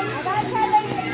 I'm not telling you.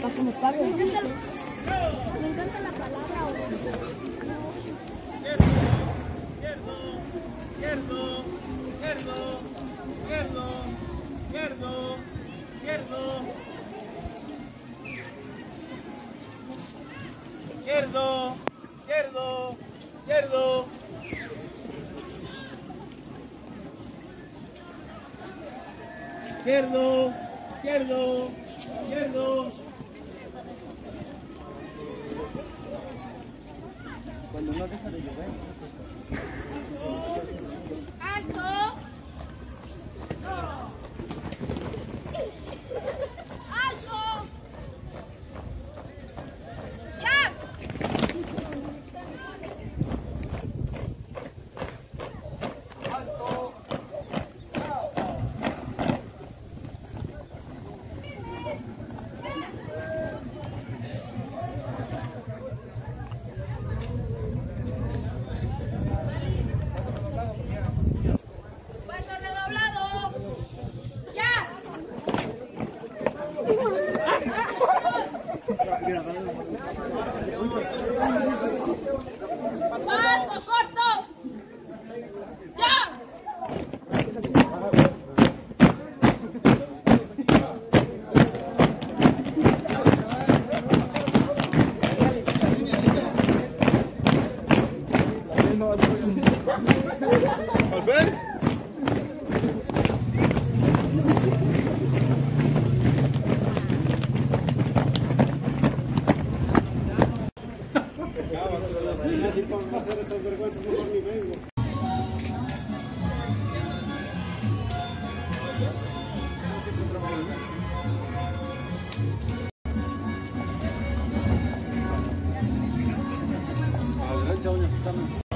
para que me pague. Me encanta, me encanta la palabra Izquierdo, izquierdo, izquierdo, izquierdo, izquierdo. Izquierdo, izquierdo, izquierdo. Izquierdo, izquierdo, izquierdo. Cuando no deja de llover. Albert? Ale działania w samym...